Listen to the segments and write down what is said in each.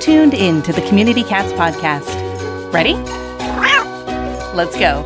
tuned in to the Community Cats Podcast. Ready? Let's go.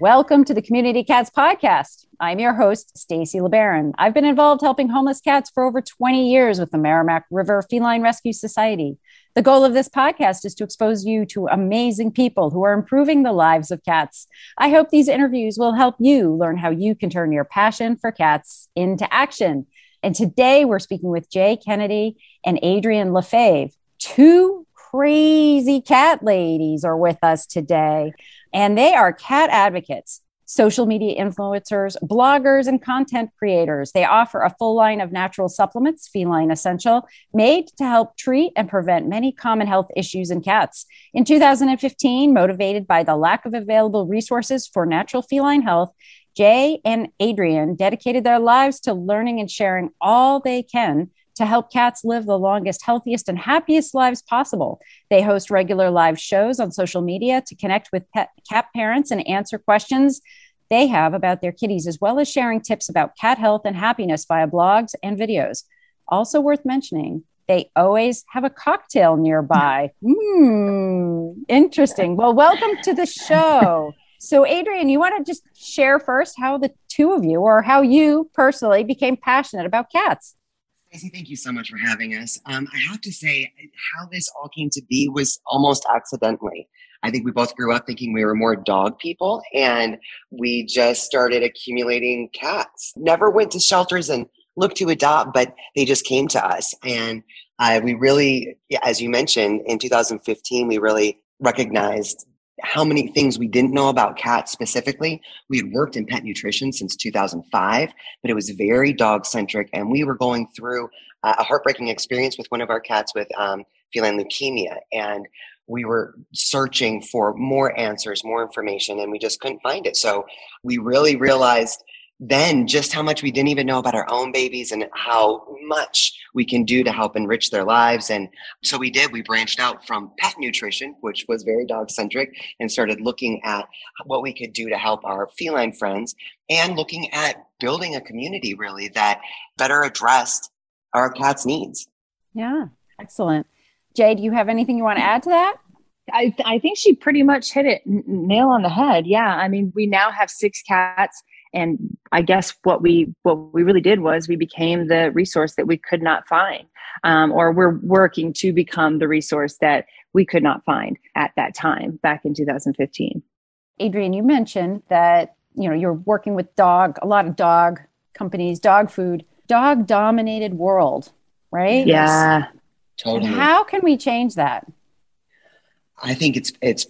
Welcome to the Community Cats Podcast. I'm your host, Stacy LeBaron. I've been involved helping homeless cats for over 20 years with the Merrimack River Feline Rescue Society. The goal of this podcast is to expose you to amazing people who are improving the lives of cats. I hope these interviews will help you learn how you can turn your passion for cats into action. And today we're speaking with Jae Kennedy and Adrienne Lefebvre, two crazy cat ladies are with us today and they are cat advocates social media influencers, bloggers, and content creators. They offer a full line of natural supplements, Feline Essential, made to help treat and prevent many common health issues in cats. In 2015, motivated by the lack of available resources for natural feline health, Jae and Adrienne dedicated their lives to learning and sharing all they can to help cats live the longest, healthiest, and happiest lives possible. They host regular live shows on social media to connect with pet, cat parents and answer questions they have about their kitties, as well as sharing tips about cat health and happiness via blogs and videos. Also worth mentioning, they always have a cocktail nearby. Hmm, interesting. Well, welcome to the show. So, Adrienne, you want to just share first how the two of you, or how you personally, became passionate about cats? Stacy, thank you so much for having us. Um, I have to say, how this all came to be was almost accidentally. I think we both grew up thinking we were more dog people, and we just started accumulating cats. Never went to shelters and looked to adopt, but they just came to us. And uh, we really, as you mentioned, in 2015, we really recognized how many things we didn't know about cats specifically. We had worked in pet nutrition since 2005, but it was very dog centric. And we were going through a heartbreaking experience with one of our cats with um, feline leukemia. And we were searching for more answers, more information, and we just couldn't find it. So we really realized then just how much we didn't even know about our own babies and how much we can do to help enrich their lives. And so we did. We branched out from pet nutrition, which was very dog centric, and started looking at what we could do to help our feline friends and looking at building a community really that better addressed our cats' needs. Yeah, excellent. Jae, do you have anything you want to add to that? I, I think she pretty much hit it nail on the head. Yeah. I mean, we now have six cats and i guess what we what we really did was we became the resource that we could not find um, or we're working to become the resource that we could not find at that time back in 2015 Adrienne, you mentioned that you know you're working with dog a lot of dog companies dog food dog dominated world right? Yeah. Totally. And how can we change that? I think it's it's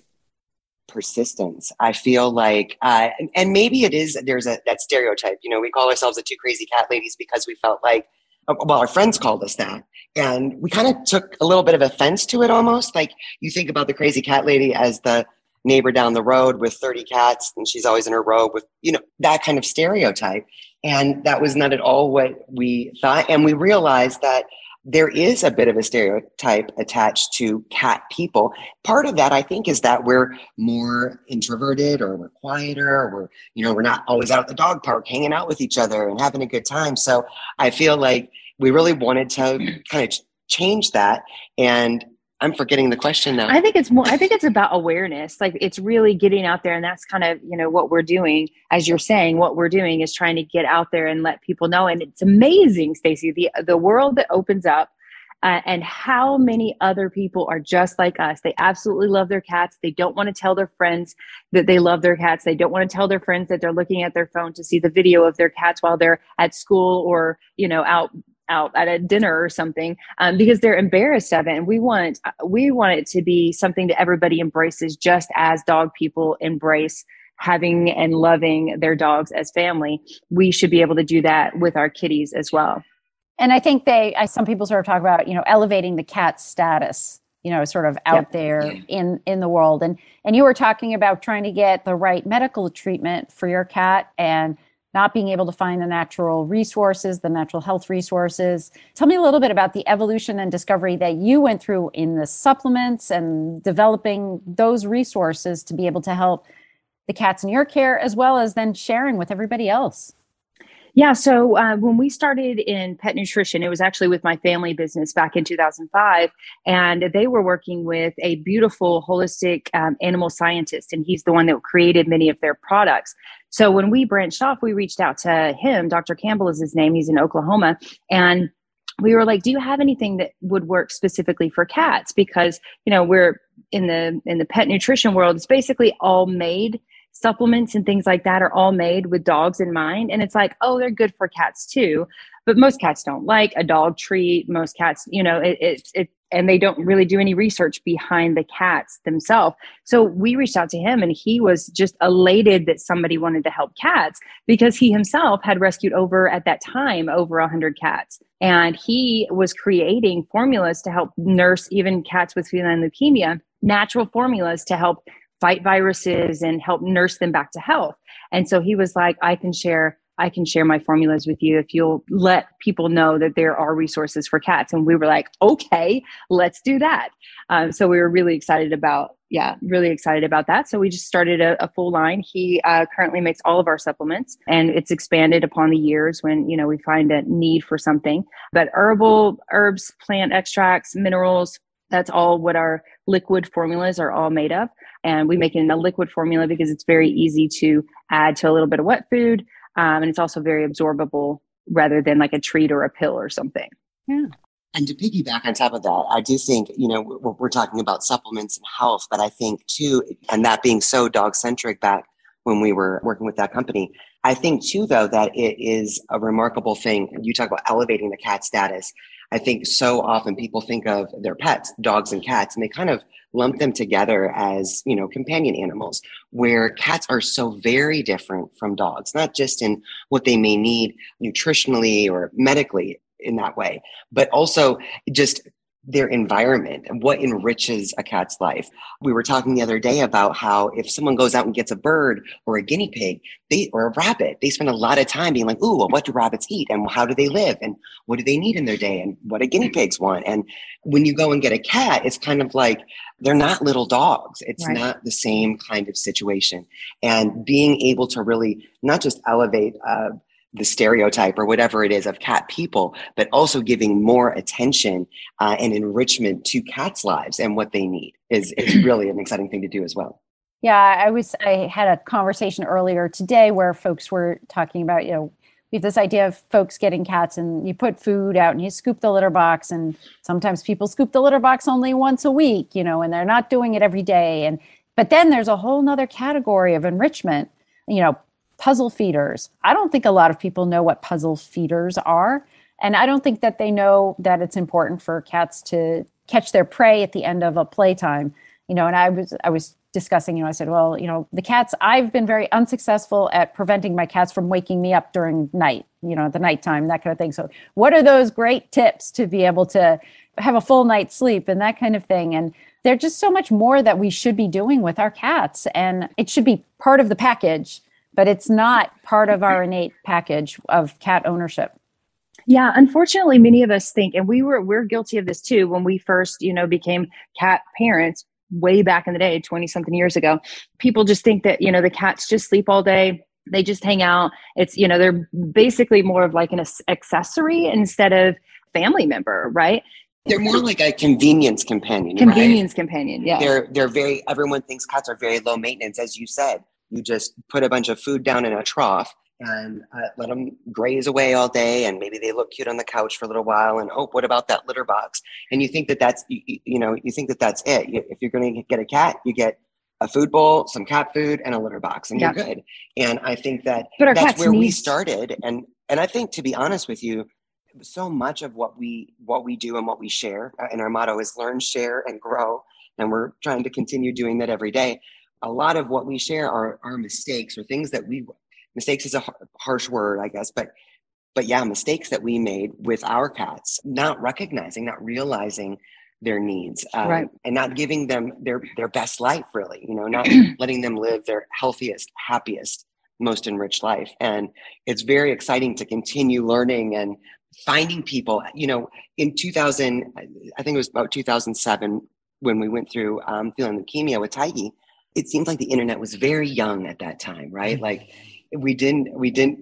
persistence. I feel like, uh, and maybe it is, there's a, that stereotype, you know, we call ourselves the two crazy cat ladies because we felt like, uh, well, our friends called us that. And we kind of took a little bit of offense to it almost. Like you think about the crazy cat lady as the neighbor down the road with 30 cats and she's always in her robe with, you know, that kind of stereotype. And that was not at all what we thought. And we realized that there is a bit of a stereotype attached to cat people. Part of that, I think, is that we're more introverted or we're quieter or we're, you know, we're not always out at the dog park hanging out with each other and having a good time. So I feel like we really wanted to kind of change that. And I'm forgetting the question now. I think it's more I think it's about awareness. Like it's really getting out there and that's kind of, you know, what we're doing as you're saying, what we're doing is trying to get out there and let people know and it's amazing, Stacy, the the world that opens up uh, and how many other people are just like us. They absolutely love their cats. They don't want to tell their friends that they love their cats. They don't want to tell their friends that they're looking at their phone to see the video of their cats while they're at school or, you know, out out at a dinner or something um, because they're embarrassed of it. And we want we want it to be something that everybody embraces just as dog people embrace having and loving their dogs as family. We should be able to do that with our kitties as well. And i think they I, some people sort of talk about you know elevating the cat status you know sort of out yep. there in in the world. And and you were talking about trying to get the right medical treatment for your cat and not being able to find the natural resources, the natural health resources. Tell me a little bit about the evolution and discovery that you went through in the supplements and developing those resources to be able to help the cats in your care as well as then sharing with everybody else. Yeah. So uh, when we started in pet nutrition, it was actually with my family business back in 2005. And they were working with a beautiful holistic um, animal scientist, and he's the one that created many of their products. So when we branched off, we reached out to him. Dr. Campbell is his name. He's in Oklahoma. And we were like, do you have anything that would work specifically for cats? Because, you know, we're in the in the pet nutrition world, it's basically all made supplements and things like that are all made with dogs in mind. And it's like, oh, they're good for cats too. But most cats don't like a dog treat. Most cats, you know, it, it, it and they don't really do any research behind the cats themselves. So we reached out to him and he was just elated that somebody wanted to help cats because he himself had rescued over at that time over 100 cats. And he was creating formulas to help nurse even cats with feline leukemia, natural formulas to help fight viruses and help nurse them back to health. And so he was like, I can share I can share my formulas with you if you'll let people know that there are resources for cats. And we were like, okay, let's do that. Um, so we were really excited about, yeah, really excited about that. So we just started a, a full line. He uh, currently makes all of our supplements, and it's expanded upon the years when you know we find a need for something. But herbal herbs, plant extracts, minerals, that's all what our liquid formulas are all made of. And we make it in a liquid formula because it's very easy to add to a little bit of wet food. Um, and it's also very absorbable rather than like a treat or a pill or something. Yeah. And to piggyback on top of that, I do think, you know, we're, we're talking about supplements and health, but I think too, and that being so dog centric back when we were working with that company, I think too, though, that it is a remarkable thing. You talk about elevating the cat status. I think so often people think of their pets, dogs and cats, and they kind of lump them together as, you know, companion animals, where cats are so very different from dogs, not just in what they may need nutritionally or medically in that way, but also just their environment and what enriches a cat's life. We were talking the other day about how if someone goes out and gets a bird or a guinea pig, they or a rabbit, they spend a lot of time being like, "Ooh, well, what do rabbits eat and how do they live and what do they need in their day and what do guinea pigs want?" And when you go and get a cat, it's kind of like they're not little dogs. It's right. not the same kind of situation. And being able to really not just elevate uh, the stereotype or whatever it is of cat people, but also giving more attention uh, and enrichment to cats' lives and what they need is, is really an exciting thing to do as well. Yeah, I was I had a conversation earlier today where folks were talking about, you know, we have this idea of folks getting cats and you put food out and you scoop the litter box and sometimes people scoop the litter box only once a week, you know, and they're not doing it every day. And but then there's a whole nother category of enrichment, you know, puzzle feeders. I don't think a lot of people know what puzzle feeders are. And I don't think that they know that it's important for cats to catch their prey at the end of a playtime. You know, and I was I was discussing, you know, I said, well, you know, the cats, I've been very unsuccessful at preventing my cats from waking me up during night, you know, the nighttime, that kind of thing. So what are those great tips to be able to have a full night's sleep and that kind of thing? And there's just so much more that we should be doing with our cats. And it should be part of the package but it's not part of our innate package of cat ownership. Yeah, unfortunately, many of us think, and we were we're guilty of this too when we first, you know, became cat parents way back in the day, 20 something years ago. People just think that, you know, the cats just sleep all day. They just hang out. It's, you know, they're basically more of like an accessory instead of family member, right? They're more like a convenience companion. Convenience right? companion, yeah. They're they're very everyone thinks cats are very low maintenance, as you said you just put a bunch of food down in a trough and uh, let them graze away all day and maybe they look cute on the couch for a little while and oh what about that litter box? And you think that that's you, you know you think that that's it. If you're going to get a cat you get a food bowl some cat food and a litter box and you're good. And i think that that's where we started. And and i think to be honest with you so much of what we what we do and what we share uh, and our motto is learn share and grow. And we're trying to continue doing that every day a lot of what we share are, are mistakes or things that we mistakes is a harsh word i guess but but yeah mistakes that we made with our cats not recognizing not realizing their needs um, right. and not giving them their their best life really you know not letting them live their healthiest happiest most enriched life and it's very exciting to continue learning and finding people you know in 2000 i think it was about 2007 when we went through um, feline leukemia with Tiggy, it seemed like the internet was very young at that time, right? Like mm-hmm. we didn't we didn't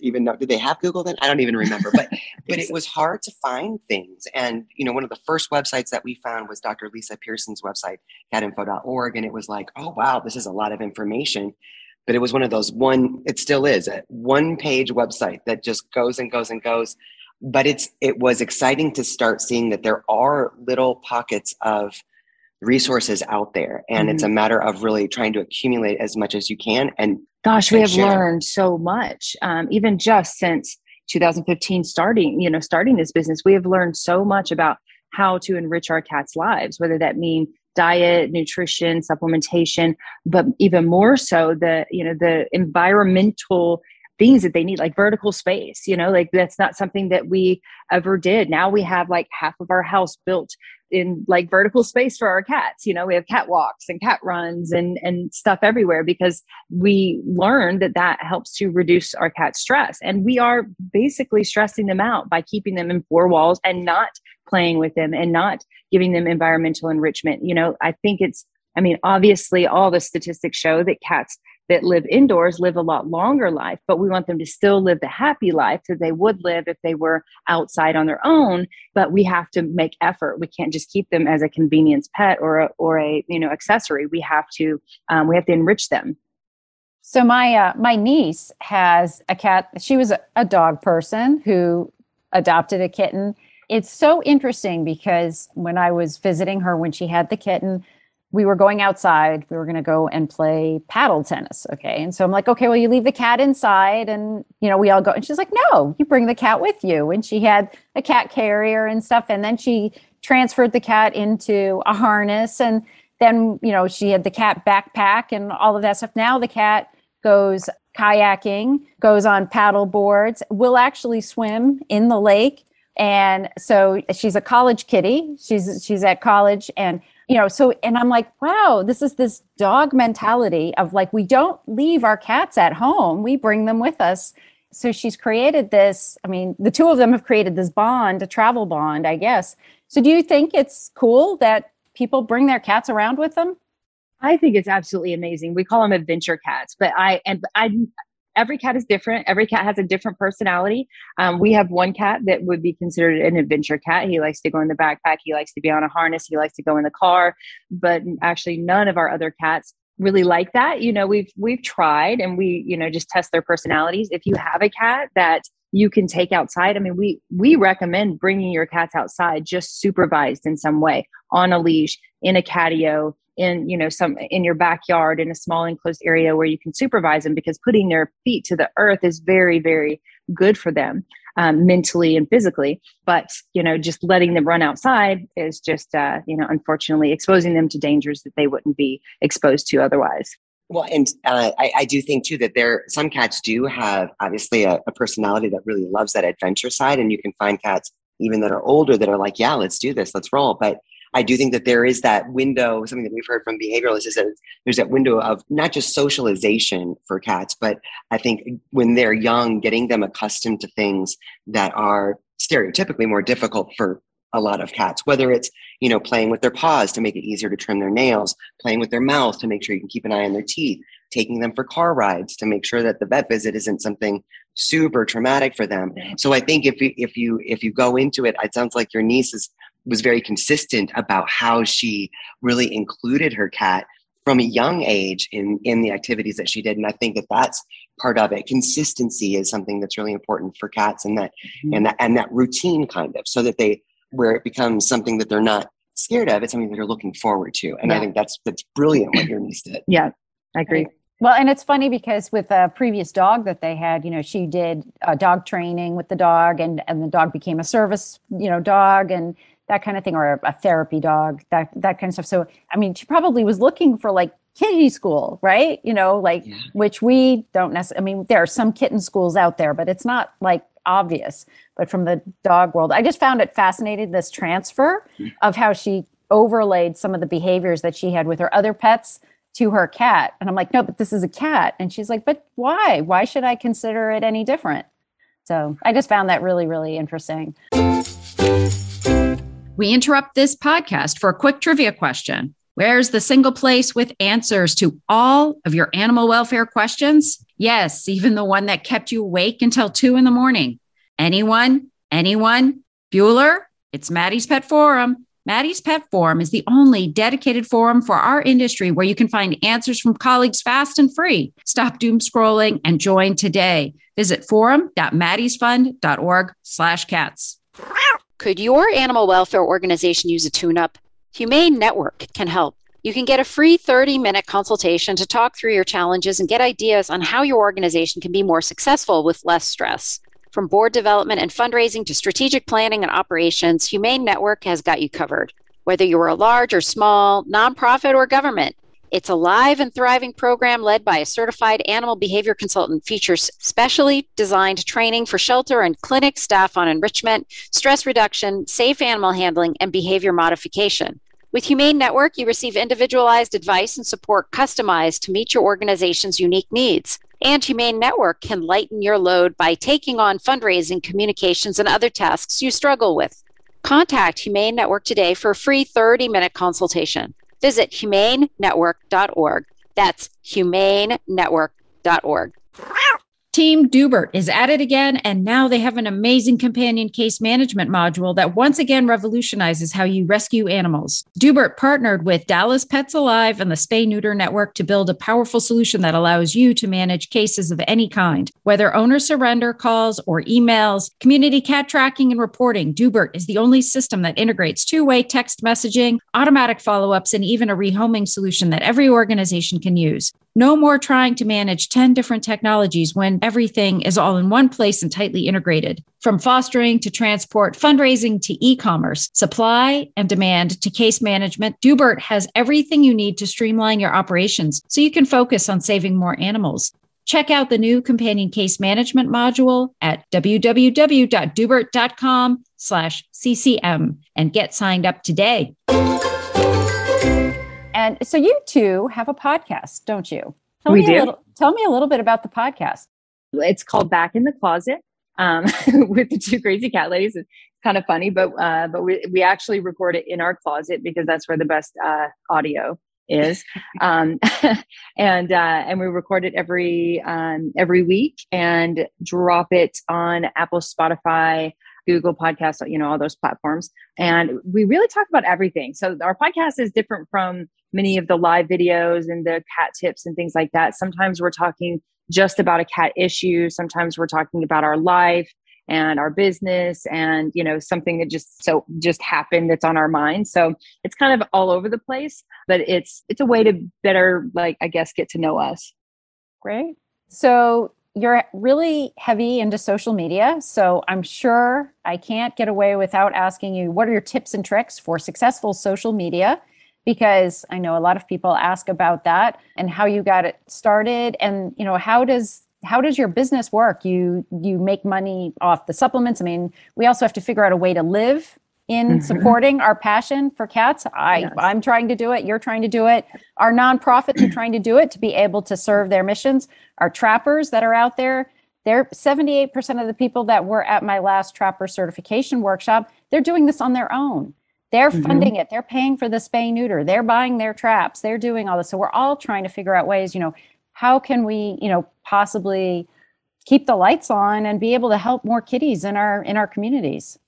even know did they have google then? I don't even remember but but it was hard to find things. And you know one of the first websites that we found was dr lisa pierson's website catinfo.org and it was like oh wow this is a lot of information. But it was one of those one it still is a one page website that just goes and goes and goes. But it's it was exciting to start seeing that there are little pockets of resources out there and mm-hmm. it's a mm-hmm. matter of really trying to accumulate as much as you can and gosh we have share. learned so much um, even just since 2015 starting you know starting this business we have learned so much about how to enrich our cats lives whether that mean diet nutrition supplementation but even more so the you know the environmental things that they need like vertical space you know like that's not something that we ever did. Now we have like half of our house built in like vertical space for our cats you know we have cat walks and cat runs and and stuff everywhere because we learned that that helps to reduce our cat stress. And we are basically stressing them out by keeping them in four walls and not playing with them and not giving them environmental enrichment. You know i think it's i mean obviously all the statistics show that cats that live indoors live a lot longer life, but we want them to still live the happy life that they would live if they were outside on their own. But we have to make effort. We can't just keep them as a convenience pet or a, or a you know accessory. We have to um, we have to enrich them. So my uh, my niece has a cat. She was a, a dog person who adopted a kitten. It's so interesting because when I was visiting her when she had the kitten, we were going outside. We were going to go and play paddle tennis. Okay. And so I'm like, okay, well, you leave the cat inside and, you know, we all go. And she's like, no, you bring the cat with you. And she had a cat carrier and stuff. And then she transferred the cat into a harness. And then, you know, she had the cat backpack and all of that stuff. Now the cat goes kayaking, goes on paddle boards, will actually swim in the lake. And so she's a college kitty. She's she's at college and you know so and i'm like wow this is this dog mentality of like we don't leave our cats at home. We bring them with us. So she's created this i mean the two of them have created this bond a travel bond i guess. So do you think it's cool that people bring their cats around with them? I think it's absolutely amazing. We call them adventure cats, but I and I every cat is different. Every cat has a different personality. Um, we have one cat that would be considered an adventure cat. He likes to go in the backpack. He likes to be on a harness. He likes to go in the car. But actually, none of our other cats really like that. You know, we've we've tried and we you know just test their personalities. If you have a cat that you can take outside, I mean, we we recommend bringing your cats outside just supervised in some way on a leash in a catio in you know some in your backyard in a small enclosed area where you can supervise them because putting their feet to the earth is very very good for them um, mentally and physically but you know just letting them run outside is just uh, you know unfortunately exposing them to dangers that they wouldn't be exposed to otherwise well, and uh, I, I, do think too that there some cats do have obviously a, a, personality that really loves that adventure side, and you can find cats even that are older that are like, yeah, let's do this, let's roll. But I do think that there is that window, something that we've heard from behavioralists is that there's that window of not just socialization for cats, but I think when they're young, getting them accustomed to things that are stereotypically more difficult for a lot of cats, whether it's, you know, playing with their paws to make it easier to trim their nails, playing with their mouth to make sure you can keep an eye on their teeth, taking them for car rides to make sure that the vet visit isn't something super traumatic for them. So I think if you, if you, if you go into it, it sounds like your niece is was very consistent about how she really included her cat from a young age in in the activities that she did. And i think that that's part of it. Consistency is something that's really important for cats and that mm-hmm. and that and that routine kind of so that they where it becomes something that they're not scared of it's something that they're looking forward to. And yeah. i think that's that's brilliant what your niece did. Yeah i agree. Well, and it's funny because with a previous dog that they had, you know, she did uh, dog training with the dog, and and the dog became a service, you know, dog, and that kind of thing, or a, a therapy dog, that that kind of stuff. So, I mean, she probably was looking for like kitty school, right? You know, like yeah. which we don't necessarily. I mean, there are some kitten schools out there, but it's not like obvious. But from the dog world, I just found it fascinating this transfer mm. of how she overlaid some of the behaviors that she had with her other pets to her cat. And I'm like, no, but this is a cat. And she's like, but why? Why should I consider it any different? So I just found that really, really interesting. We interrupt this podcast for a quick trivia question. Where's the single place with answers to all of your animal welfare questions? Yes, even the one that kept you awake until two in the morning. Anyone? Anyone? Bueller? It's Maddie's Pet Forum. Maddie's Pet Forum is the only dedicated forum for our industry where you can find answers from colleagues fast and free. Stop doom scrolling and join today. Visit forum.maddiesfund.org slash cats. Could your animal welfare organization use a tune-up? Humane Network can help. You can get a free 30 minute consultation to talk through your challenges and get ideas on how your organization can be more successful with less stress. From board development and fundraising to strategic planning and operations, Humane Network has got you covered. Whether you are a large or small, nonprofit or government, it's a live and thriving program led by a certified animal behavior consultant, features specially designed training for shelter and clinic staff on enrichment, stress reduction, safe animal handling, and behavior modification. With Humane Network, you receive individualized advice and support customized to meet your organization's unique needs. And Humane Network can lighten your load by taking on fundraising, communications, and other tasks you struggle with. Contact Humane Network today for a free 30 minute consultation. Visit humanenetwork.org. That's humanenetwork.org. Team Doobert is at it again, and now they have an amazing companion case management module that once again revolutionizes how you rescue animals. Doobert partnered with Dallas Pets Alive and the Spay Neuter Network to build a powerful solution that allows you to manage cases of any kind, whether owner surrender calls or emails, community cat tracking and reporting. Doobert is the only system that integrates two way text messaging, automatic follow ups, and even a rehoming solution that every organization can use. No more trying to manage 10 different technologies when everything is all in one place and tightly integrated. From fostering to transport, fundraising to e commerce, supply and demand to case management, Doobert has everything you need to streamline your operations so you can focus on saving more animals. Check out the new companion case management module at www.doobert.com slash CCM and get signed up today. And so you two have a podcast, don't you? Tell we me do. A little, tell me a little bit about the podcast. It's called Back in the Closet um, with the two crazy cat ladies. It's kind of funny, but uh, but we we actually record it in our closet because that's where the best uh, audio is. um, and uh, and we record it every um, every week and drop it on Apple, Spotify, Google Podcasts, you know, all those platforms. And we really talk about everything. So our podcast is different from many of the live videos and the cat tips and things like that. Sometimes we're talking just about a cat issue. Sometimes we're talking about our life and our business and you know something that just so just happened that's on our mind so it's kind of all over the place but it's it's a way to better like i guess get to know us Great. So you're really heavy into social media. So I'm sure I can't get away without asking you what are your tips and tricks for successful social media? Because I know a lot of people ask about that and how you got it started and you know how does how does your business work? You you make money off the supplements. I mean, we also have to figure out a way to live in Mhm. supporting our passion for cats. I Yes. I'm trying to do it, you're trying to do it. Our nonprofits are trying to do it to be able to serve their missions. Our trappers that are out there, they're 78% of the people that were at my last trapper certification workshop, they're doing this on their own. They're Mhm. funding it. They're paying for the spay neuter. They're buying their traps. They're doing all this. So we're all trying to figure out ways, you know, how can we, you know, possibly keep the lights on and be able to help more kitties in our in our communities.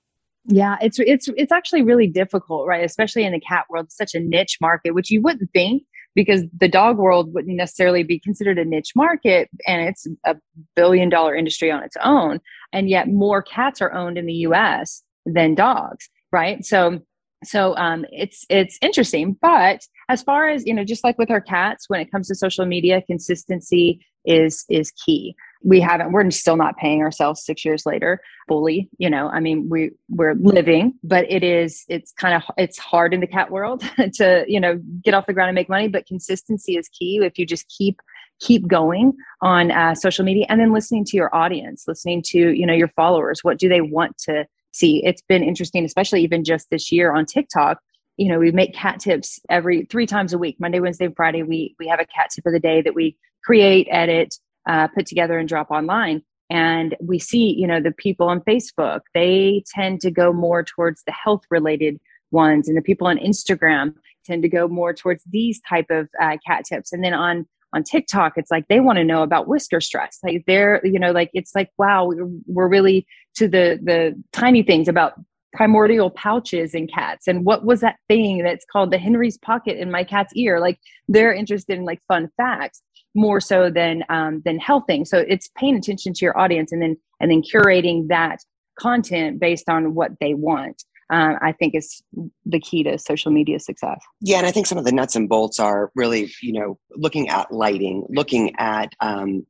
Yeah, it's it's it's actually really difficult, right? Especially in the cat world, it's such a niche market, which you wouldn't think because the dog world wouldn't necessarily be considered a niche market and it's a billion dollar industry on its own and yet more cats are owned in the US than dogs, right? So so um, it's it's interesting, but as far as you know, just like with our cats, when it comes to social media, consistency is is key. We haven't, we're still not paying ourselves six years later fully. You know, I mean, we we're living, but it is it's kind of it's hard in the cat world to you know get off the ground and make money. But consistency is key. If you just keep keep going on uh, social media and then listening to your audience, listening to you know your followers, what do they want to see? It's been interesting, especially even just this year on TikTok you know we make cat tips every three times a week monday wednesday friday we we have a cat tip of the day that we create edit uh, put together and drop online and we see you know the people on facebook they tend to go more towards the health related ones and the people on instagram tend to go more towards these type of uh, cat tips and then on on TikTok, it's like they want to know about whisker stress. Like they're, you know, like it's like, wow, we're really to the the tiny things about primordial pouches in cats. And what was that thing that's called the henry's pocket in my cat's ear? Like they're interested in like fun facts more so than um, than health things. So it's paying attention to your audience and then and then curating that content based on what they want uh, I think is the key to social media success. Yeah, and I think some of the nuts and bolts are really, you know, looking at lighting, looking at um,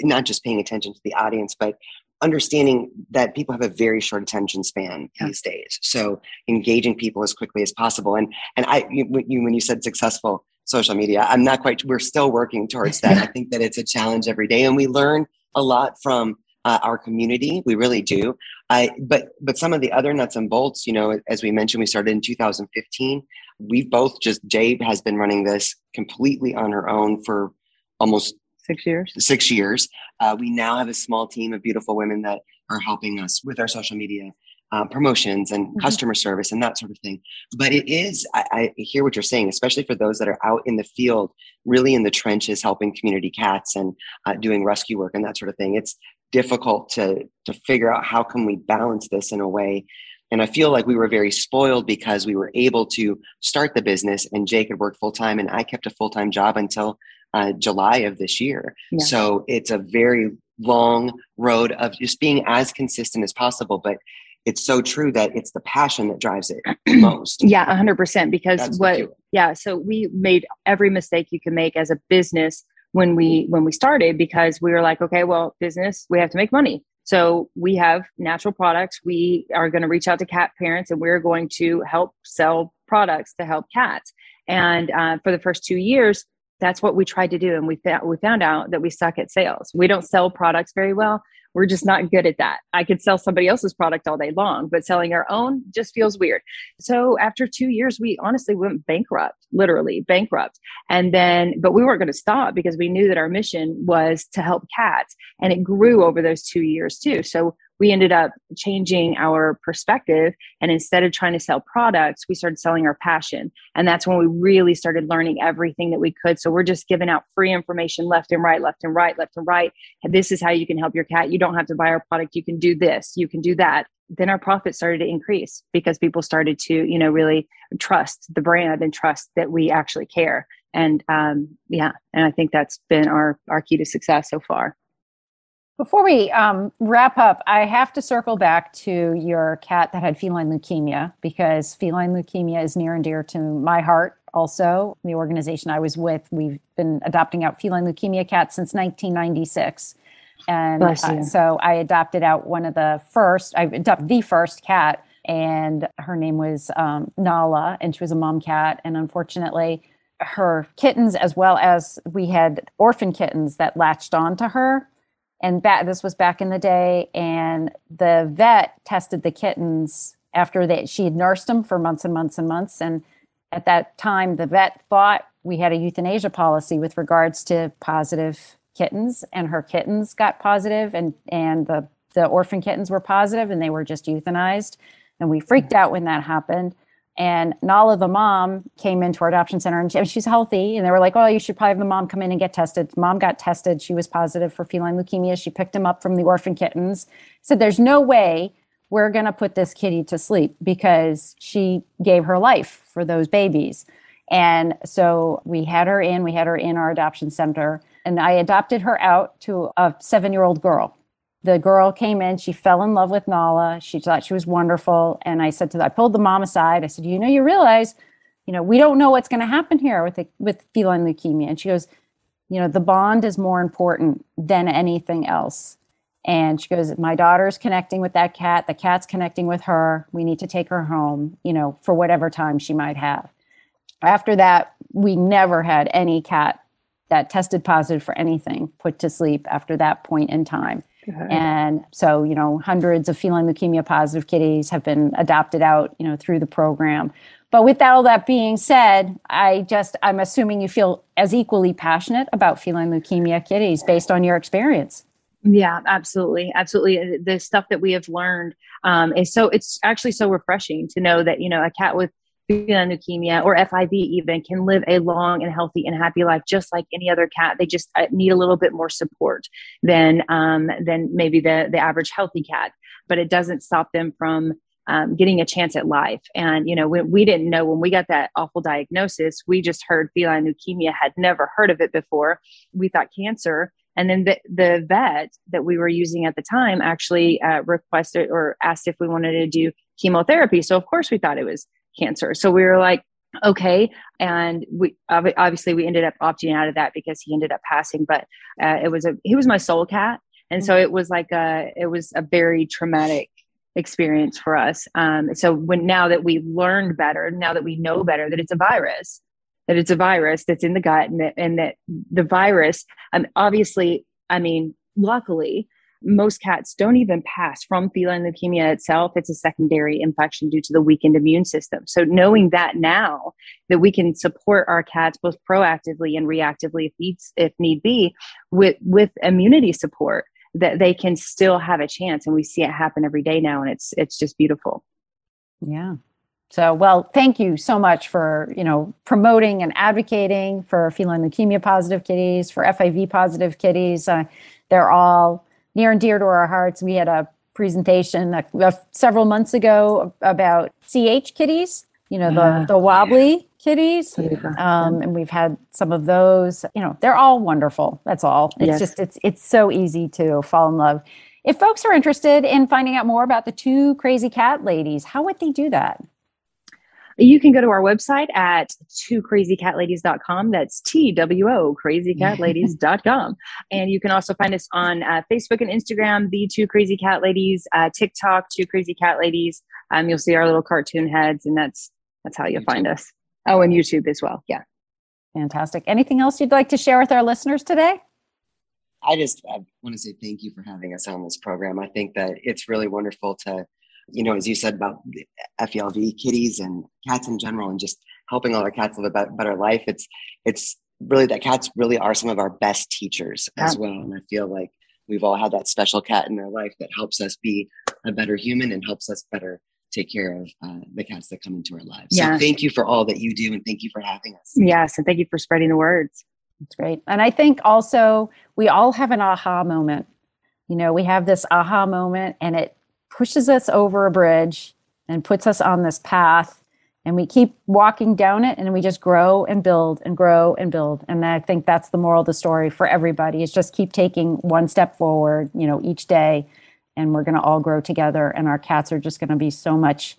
not just paying attention to the audience, but understanding that people have a very short attention span yeah. these days. So engaging people as quickly as possible. And and I, you, when you said successful social media, I'm not quite. We're still working towards that. I think that it's a challenge every day, and we learn a lot from uh, our community. We really do. I, but but some of the other nuts and bolts, you know, as we mentioned, we started in 2015. We've both just Jade has been running this completely on her own for almost six years. Six years. Uh, we now have a small team of beautiful women that are helping us with our social media uh, promotions and mm-hmm. customer service and that sort of thing. But it is, I, I, hear what you're saying, especially for those that are out in the field, really in the trenches, helping community cats and uh, doing rescue work and that sort of thing. It's difficult to to figure out how can we balance this in a way and i feel like we were very spoiled because we were able to start the business and jake had worked full-time and i kept a full-time job until uh, july of this year. Yeah. so it's a very long road of just being as consistent as possible but it's so true that it's the passion that drives it most. Yeah 100% because That's what yeah so we made every mistake you can make as a business when we when we started because we were like okay well business we have to make money. So we have natural products. We are going to reach out to cat parents and we're going to help sell products to help cats. And uh, for the first two years that's what we tried to do and we, fa- we found out that we suck at sales we don't sell products very well we're just not good at that. I could sell somebody else's product all day long, but selling our own just feels weird. So after two years, we honestly went bankrupt, literally bankrupt. And then, but we weren't going to stop because we knew that our mission was to help cats. And it grew over those two years too. So we ended up changing our perspective. And instead of trying to sell products, we started selling our passion. And that's when we really started learning everything that we could. So we're just giving out free information left and right, left and right, left and right. This is how you can help your cat. You don't have to buy our product. You can do this, you can do that. Then our profits started to increase because people started to, you know, really trust the brand and trust that we actually care. And um, yeah, and I think that's been our our key to success so far. Before we um, wrap up, I have to circle back to your cat that had feline leukemia because feline leukemia is near and dear to my heart. Also, the organization I was with, we've been adopting out feline leukemia cats since 1996. And uh, so I adopted out one of the first, I adopted the first cat, and her name was um, Nala, and she was a mom cat. And unfortunately, her kittens, as well as we had orphan kittens that latched onto her and back this was back in the day and the vet tested the kittens after that she had nursed them for months and months and months. And at that time the vet thought we had a euthanasia policy with regards to positive kittens and her kittens got positive and and the the orphan kittens were positive and they were just euthanized. And we freaked out when that happened and Nala, the mom, came into our adoption center and, she, she's healthy. And they were like, oh, you should probably have the mom come in and get tested. Mom got tested. She was positive for feline leukemia. She picked him up from the orphan kittens. Said, there's no way we're going to put this kitty to sleep because she gave her life for those babies. And so we had her in, we had her in our adoption center. And I adopted her out to a seven year old girl the girl came in she fell in love with nala. She thought she was wonderful. And i said to the, i pulled the mom aside. I said you know you realize you know we don't know what's going to happen here with the, with feline leukemia. And she goes you know the bond is more important than anything else. And she goes my daughter's connecting with that cat. The cat's connecting with her. We need to take her home you know for whatever time she might have. After that we never had any cat that tested positive for anything put to sleep after that point in time and so, you know, hundreds of feline leukemia positive kitties have been adopted out, you know, through the program. But with all that being said, I just, I'm assuming you feel as equally passionate about feline leukemia kitties based on your experience. Yeah, absolutely. Absolutely. The stuff that we have learned um, is so, it's actually so refreshing to know that, you know, a cat with feline leukemia or FIV even can live a long and healthy and happy life just like any other cat. They just uh, need a little bit more support than um, than maybe the the average healthy cat. But it doesn't stop them from um, getting a chance at life. And you know, we, we didn't know when we got that awful diagnosis. We just heard feline leukemia, had never heard of it before. We thought cancer. And then the, the vet that we were using at the time actually uh, requested or asked if we wanted to do chemotherapy. So of course we thought it was cancer. So we were like, okay. And we obviously we ended up opting out of that because he ended up passing. But uh, it was a he was my soul cat, and so it was like a it was a very traumatic experience for us. Um, so when now that we learned better, now that we know better that it's a virus, that it's a virus that's in the gut, and that, and that the virus, um, obviously, I mean, luckily most cats don't even pass from feline leukemia itself. It's a secondary infection due to the weakened immune system. So, knowing that now that we can support our cats both proactively and reactively, if needs, if need be, with with immunity support, that they can still have a chance. And we see it happen every day now, and it's it's just beautiful. Yeah. So, well, thank you so much for you know promoting and advocating for feline leukemia positive kitties, for FIV positive kitties. Uh, they're all near and dear to our hearts. We had a presentation uh, uh, several months ago about CH kitties, you know, yeah. the, the wobbly kitties. Um, and we've had some of those, you know, they're all wonderful. That's all. It's yes. just, it's, it's so easy to fall in love. If folks are interested in finding out more about the two crazy cat ladies, how would they do that? You can go to our website at twocrazycatladies.com. That's T W O crazycatladies.com. and you can also find us on uh, Facebook and Instagram, The Two Crazy Cat Ladies, uh, TikTok, Two Crazy Cat Ladies. Um, you'll see our little cartoon heads, and that's that's how you'll YouTube. find us. Oh, and YouTube as well. Yeah. Fantastic. Anything else you'd like to share with our listeners today? I just I want to say thank you for having us on this program. I think that it's really wonderful to you know, as you said about FELV kitties and cats in general, and just helping all our cats live a better life. It's it's really that cats really are some of our best teachers yeah. as well. And I feel like we've all had that special cat in our life that helps us be a better human and helps us better take care of uh, the cats that come into our lives. Yeah. So thank you for all that you do and thank you for having us. Yes, and thank you for spreading the words. That's great. And I think also we all have an aha moment. You know, we have this aha moment and it pushes us over a bridge and puts us on this path and we keep walking down it and we just grow and build and grow and build. And i think that's the moral of the story for everybody is just keep taking one step forward you know each day and we're going to all grow together and our cats are just going to be so much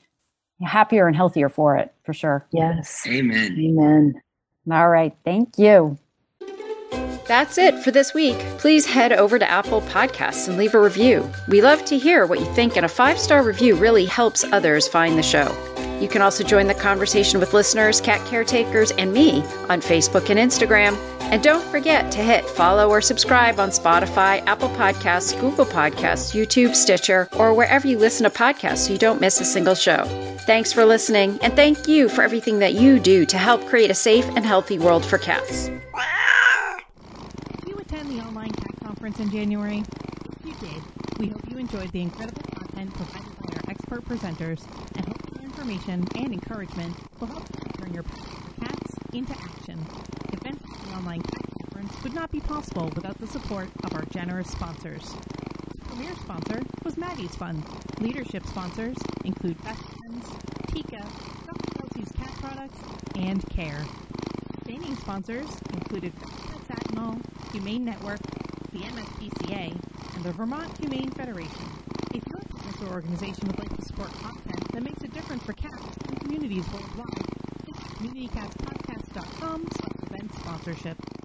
happier and healthier for it for sure. Yes. Amen. Amen. All right. Thank you that's it for this week. Please head over to Apple Podcasts and leave a review. We love to hear what you think, and a five star review really helps others find the show. You can also join the conversation with listeners, cat caretakers, and me on Facebook and Instagram. And don't forget to hit follow or subscribe on Spotify, Apple Podcasts, Google Podcasts, YouTube, Stitcher, or wherever you listen to podcasts so you don't miss a single show. Thanks for listening, and thank you for everything that you do to help create a safe and healthy world for cats conference in January? You did, we hope you enjoyed the incredible content provided by our expert presenters and hope your information and encouragement will help you turn your cats into action. Events at the online cat conference would not be possible without the support of our generous sponsors. Premier sponsor was Maddie's Fund. Leadership sponsors include Best Friends, Tika, Dr. Elsey's Cat Products, and Care. Sustaining sponsors included Pets Atmel, Humane Network, the MSPCA, and the Vermont Humane Federation. If your or organization would like to support content that makes a difference for cats and communities worldwide, visit communitycatspodcast.com slash event sponsorship.